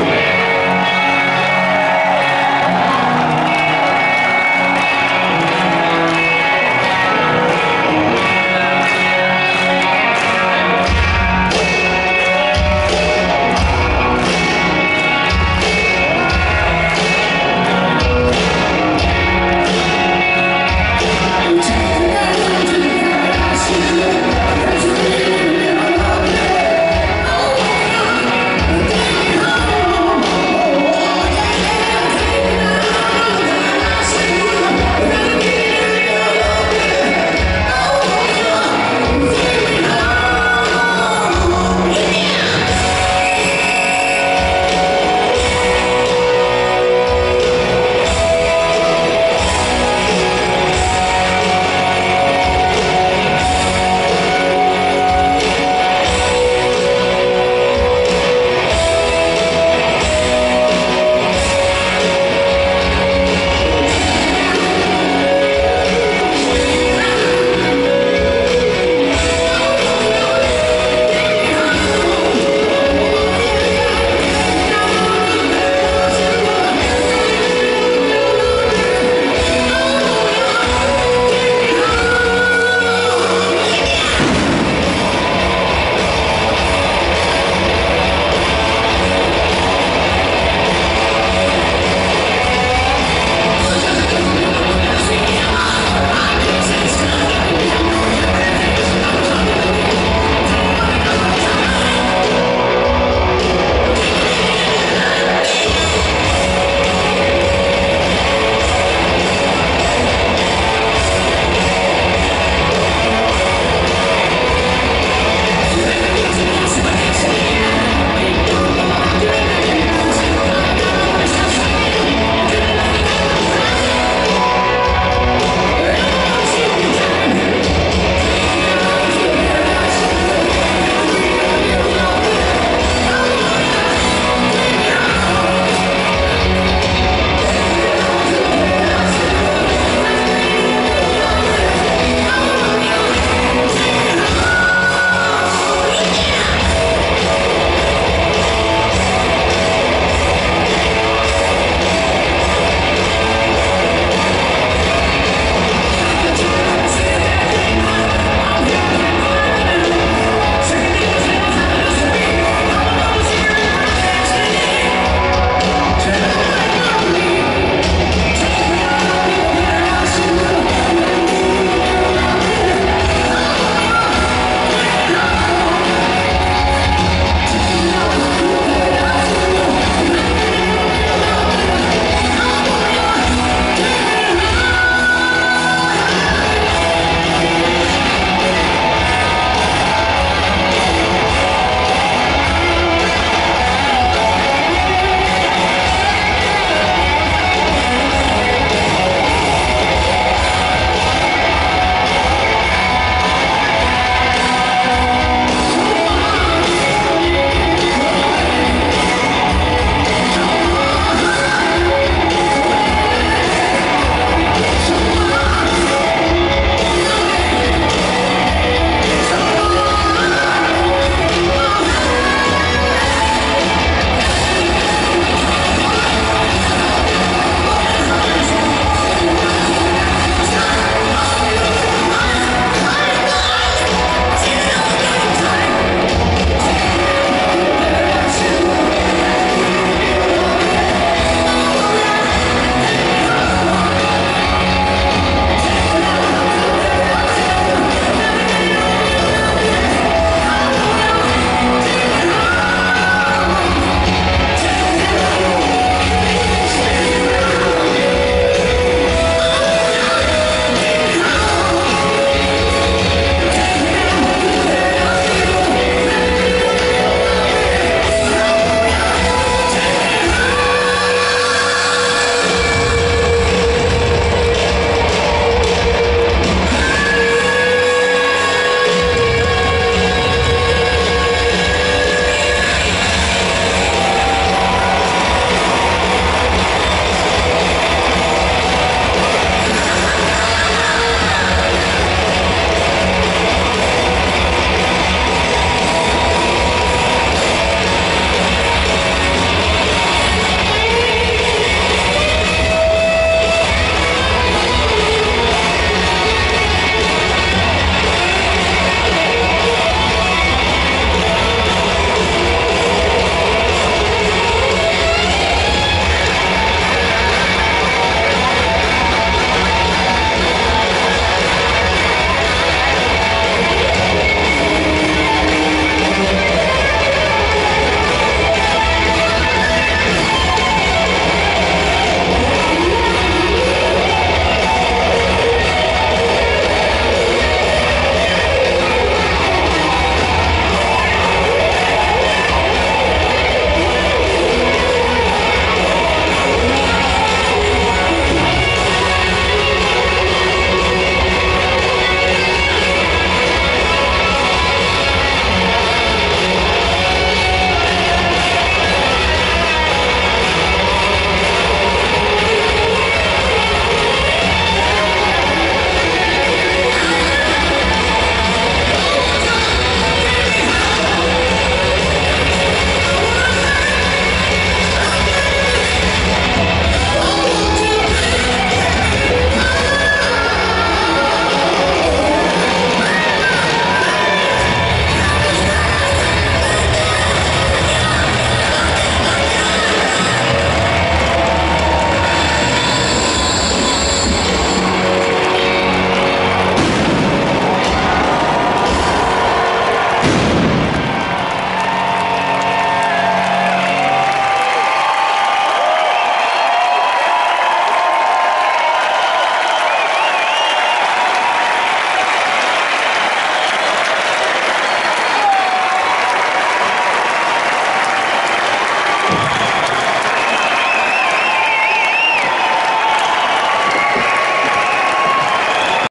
Yeah.